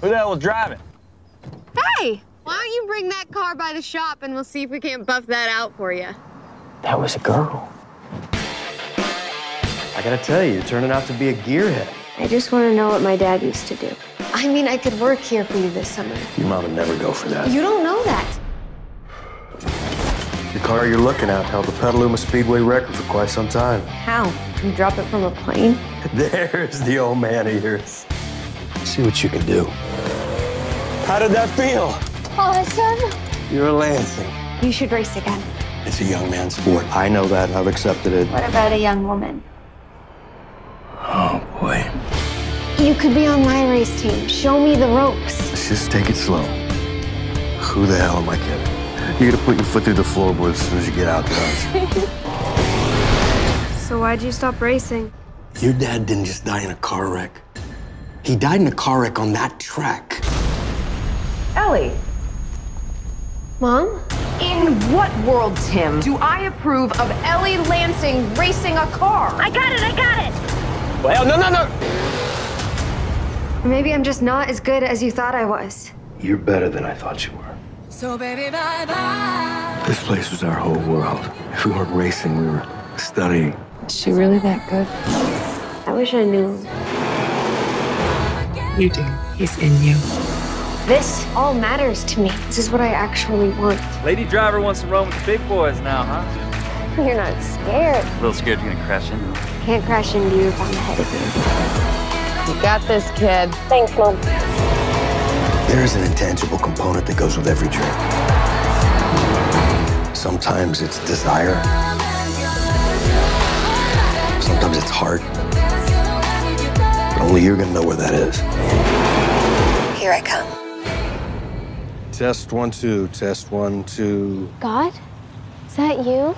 Who the hell was driving? Hey, why don't you bring that car by the shop and we'll see if we can't buff that out for you. That was a girl. I gotta tell you, you're turning out to be a gearhead. I just want to know what my dad used to do. I mean, I could work here for you this summer. Your mom would never go for that. You don't know that. The car you're looking at held the Petaluma Speedway record for quite some time. How? You drop it from a plane? There's the old man of yours. See what you can do. How did that feel? Awesome. You're a Lansing. You should race again. It's a young man's sport. I know that. I've accepted it. What about a young woman? Oh, boy. You could be on my race team. Show me the ropes. Let's just take it slow. Who the hell am I kidding? You're gonna put your foot through the floorboard as soon as you get out there. So why'd you stop racing? Your dad didn't just die in a car wreck. He died in a car wreck on that track. Ellie, Mom? in what world, Tim, do I approve of Ellie Lansing racing a car? I got it, I got it! Well, no, no, no. Maybe I'm just not as good as you thought I was. You're better than I thought you were. So baby, bye bye. This place was our whole world. If we weren't racing, we were studying. Is she really that good? I wish I knew. You do. He's in you. This all matters to me. This is what I actually want. Lady driver wants to run with the big boys now, huh? You're not scared. A little scared you're gonna crash into them. Can't crash into you if I'm ahead of you. You got this, kid. Thanks, Mom. There is an intangible component that goes with every dream. Sometimes it's desire. Sometimes it's heart. But only you're gonna know where that is. Here I come. Test one, two. Test one, two. God? Is that you?